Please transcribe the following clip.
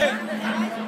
Ei.